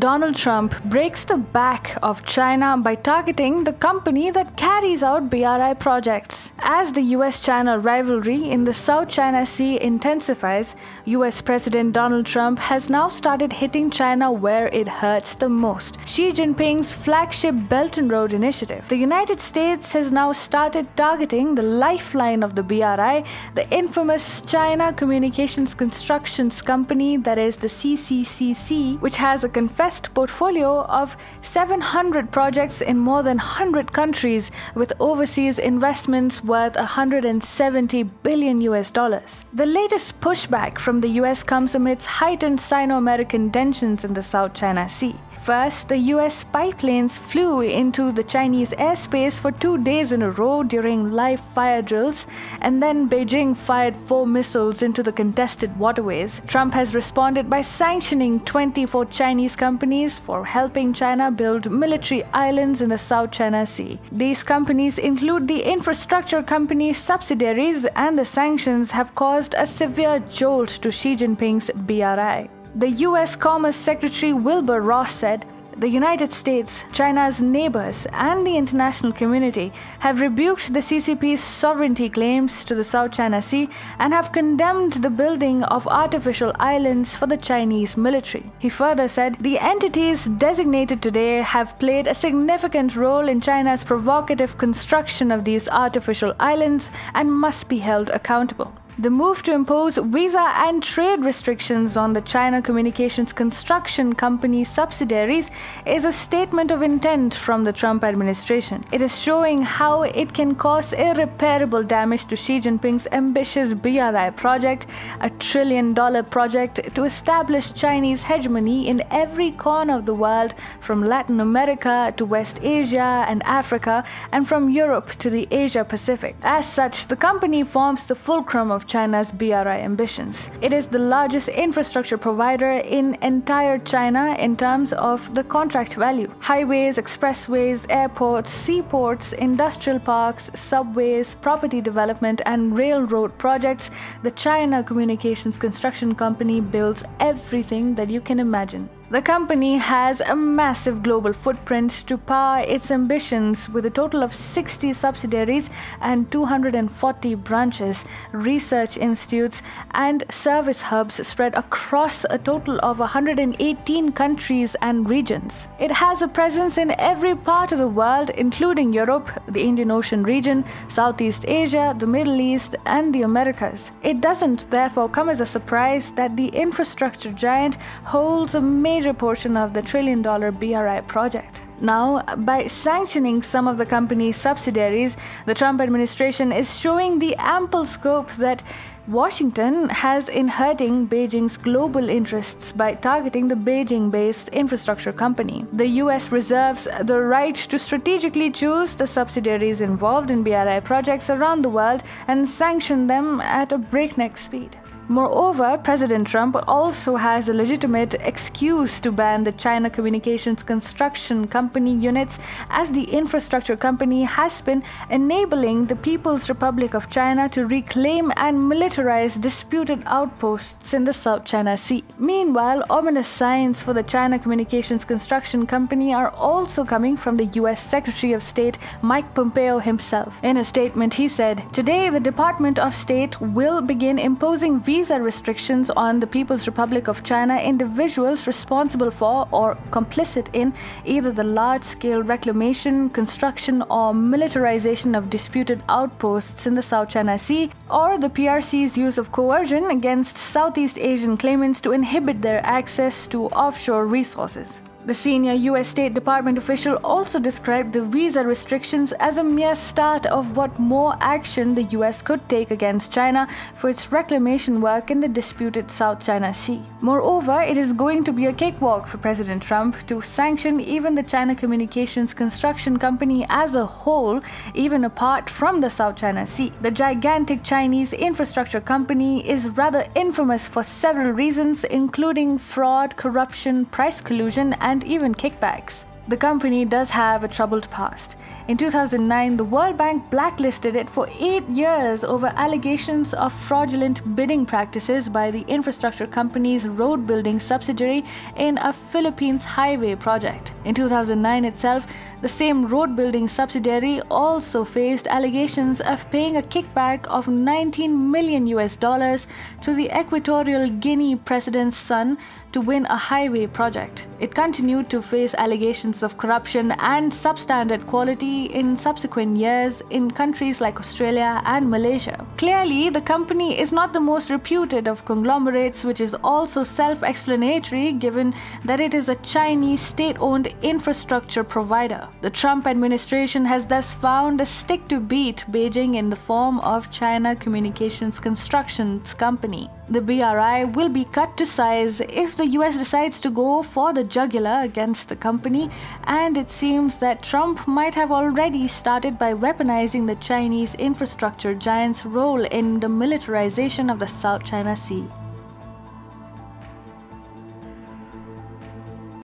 Donald Trump breaks the back of China by targeting the company that carries out BRI projects. As the US China rivalry in the South China Sea intensifies, US President Donald Trump has now started hitting China where it hurts the most. Xi Jinping's flagship Belt and Road Initiative. The United States has now started targeting the lifeline of the BRI, the infamous China Communications Constructions Company, that is the CCCC, which has a portfolio of 700 projects in more than 100 countries with overseas investments worth 170 billion US dollars. The latest pushback from the US comes amidst heightened Sino American tensions in the South China Sea. First, the US spy planes flew into the Chinese airspace for two days in a row during live fire drills, and then Beijing fired four missiles into the contested waterways. Trump has responded by sanctioning 24 Chinese companies for helping China build military islands in the South China Sea. These companies include the infrastructure company subsidiaries, and the sanctions have caused a severe jolt to Xi Jinping's BRI. The US Commerce Secretary Wilbur Ross said, the United States, China's neighbors, and the international community have rebuked the CCP's sovereignty claims to the South China Sea and have condemned the building of artificial islands for the Chinese military. He further said the entities designated today have played a significant role in China's provocative construction of these artificial islands and must be held accountable. The move to impose visa and trade restrictions on the China Communications Construction Company subsidiaries is a statement of intent from the Trump administration. It is showing how it can cause irreparable damage to Xi Jinping's ambitious BRI project, a trillion dollar project to establish Chinese hegemony in every corner of the world, from Latin America to West Asia and Africa, and from Europe to the Asia Pacific. As such, the company forms the fulcrum of China's BRI ambitions. It is the largest infrastructure provider in entire China in terms of the contract value. Highways, expressways, airports, seaports, industrial parks, subways, property development, and railroad projects, the China Communications Construction Company builds everything that you can imagine. The company has a massive global footprint to power its ambitions with a total of 60 subsidiaries and 240 branches, research institutes, and service hubs spread across a total of 118 countries and regions. It has a presence in every part of the world, including Europe, the Indian Ocean region, Southeast Asia, the Middle East, and the Americas. It doesn't therefore come as a surprise that the infrastructure giant holds a major portion of the trillion dollar BRI project. Now, by sanctioning some of the company's subsidiaries, the Trump administration is showing the ample scope that Washington has in hurting Beijing's global interests by targeting the Beijing based infrastructure company. The US reserves the right to strategically choose the subsidiaries involved in BRI projects around the world and sanction them at a breakneck speed. Moreover, President Trump also has a legitimate excuse to ban the China Communications Construction Company units as the infrastructure company has been enabling the People's Republic of China to reclaim and militarize disputed outposts in the South China Sea. Meanwhile, ominous signs for the China Communications Construction Company are also coming from the US Secretary of State Mike Pompeo himself. In a statement, he said, Today, the Department of State will begin imposing visa restrictions on the People's Republic of China individuals responsible for or complicit in either the large scale reclamation, construction, or militarization of disputed outposts in the South China Sea, or the PRC's use of coercion against Southeast Asian claimants to inhibit their access to offshore resources. The senior US State Department official also described the visa restrictions as a mere start of what more action the US could take against China for its reclamation work in the disputed South China Sea. Moreover, it is going to be a cakewalk for President Trump to sanction even the China Communications Construction Company as a whole, even apart from the South China Sea. The gigantic Chinese infrastructure company is rather infamous for several reasons, including fraud, corruption, price collusion, and and even kickbacks. The company does have a troubled past. In 2009, the World Bank blacklisted it for eight years over allegations of fraudulent bidding practices by the infrastructure company's road building subsidiary in a Philippines highway project. In 2009 itself, the same road building subsidiary also faced allegations of paying a kickback of 19 million US dollars to the Equatorial Guinea president's son to win a highway project. It continued to face allegations of corruption and substandard quality in subsequent years in countries like Australia and Malaysia. Clearly, the company is not the most reputed of conglomerates, which is also self explanatory given that it is a Chinese state owned infrastructure provider. The Trump administration has thus found a stick to beat Beijing in the form of China Communications Constructions Company. The BRI will be cut to size if the US decides to go for the jugular against the company, and it seems that Trump might have already started by weaponizing the Chinese infrastructure giant's role in the militarization of the South China Sea.